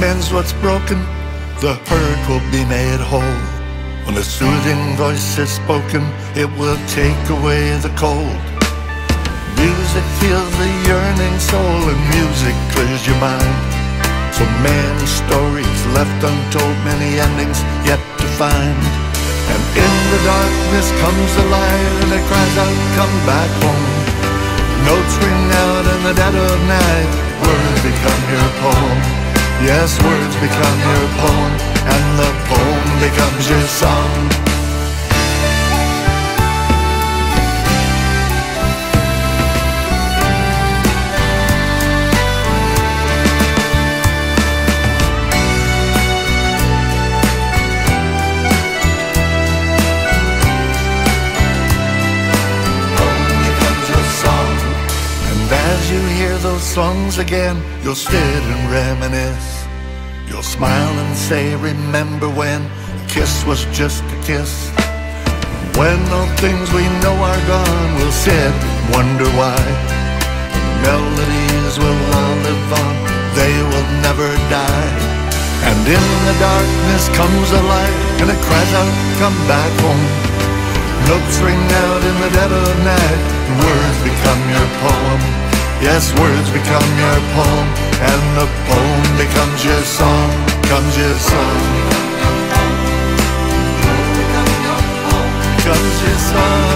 mends what's broken, the hurt will be made whole. When a soothing voice is spoken, it will take away the cold. Music feels the yearning soul, and music clears your mind. So many stories left untold, many endings yet to find. And in the darkness comes the light, and it cries out, Come back home. Notes ring out in the dead of night, words become your poem. Yes, words become your poem, and the poem becomes your song. Those songs again, you'll sit and reminisce. You'll smile and say, remember when a kiss was just a kiss. When all things we know are gone, we'll sit and wonder why. Melodies will all live on, they will never die. And in the darkness comes a light, and it cries out, come back home. Notes ring out in the dead of night, words become your poem. Yes, words become your poem, and the poem becomes your song, becomes your song. Becomes your song.